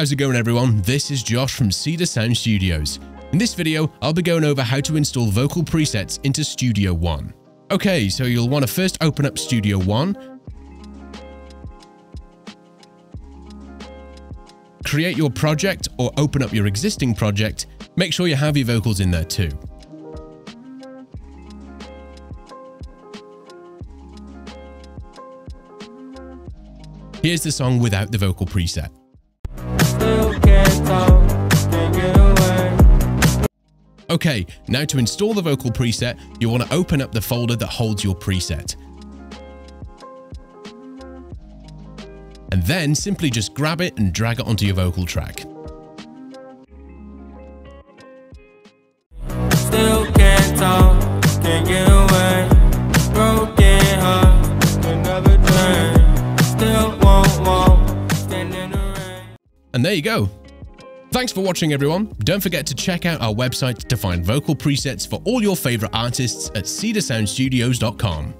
How's it going everyone? This is Josh from Cedar Sound Studios. In this video, I'll be going over how to install vocal presets into Studio One. Okay, so you'll want to first open up Studio One, create your project or open up your existing project, make sure you have your vocals in there too. Here's the song without the vocal preset. Okay, now to install the vocal preset, you want to open up the folder that holds your preset. And then simply just grab it and drag it onto your vocal track. And there you go, Thanks for watching everyone. Don't forget to check out our website to find vocal presets for all your favorite artists at cedarsoundstudios.com.